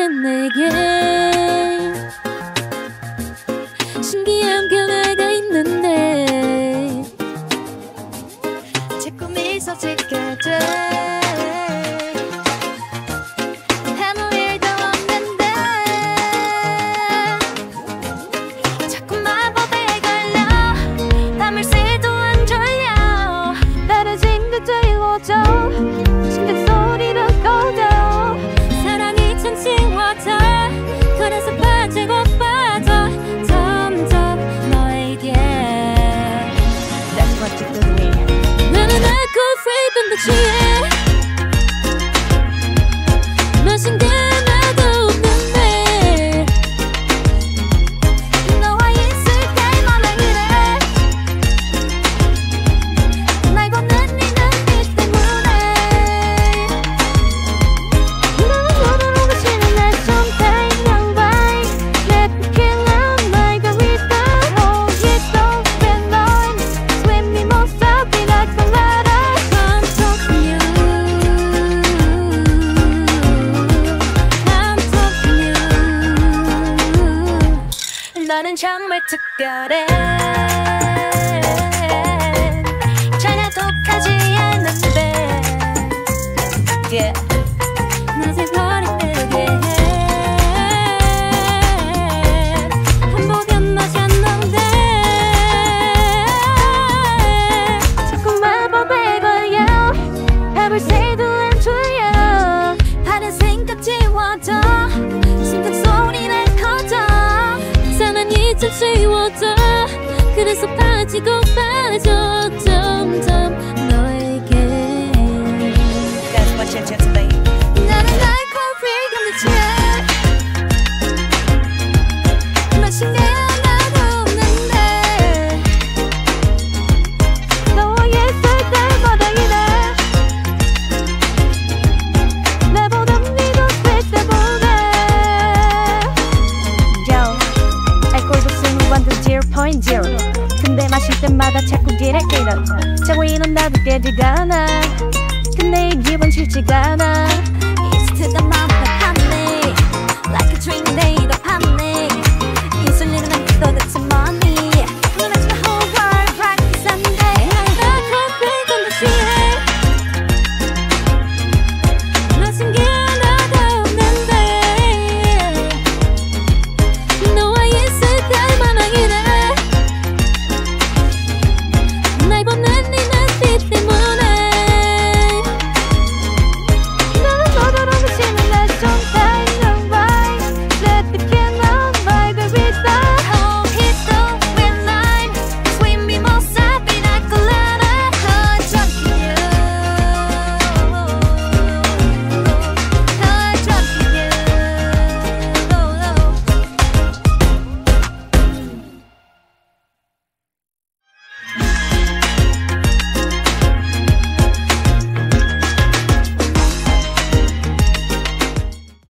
땐 내게 신기한 변화가 있는데 자꾸 미소 돼. 아무 일도 없는데 자꾸 마법에 걸려 밤을 새도 안 졸려. 떨어진 듯 이루어 그래서 빠지고 빠져 점점 너에게 That's what you do to me 나는 alcohol free 빈도 취 너는 정말 특별해 전혀 독하지 않는데 yeah. 참 쉬워져. 그래서 빠지고 빠져 근데 마실 때마다 자꾸 길에 잃어 자고 일어나도 깨지가 않아. 근데 이 기분 싫지가 않아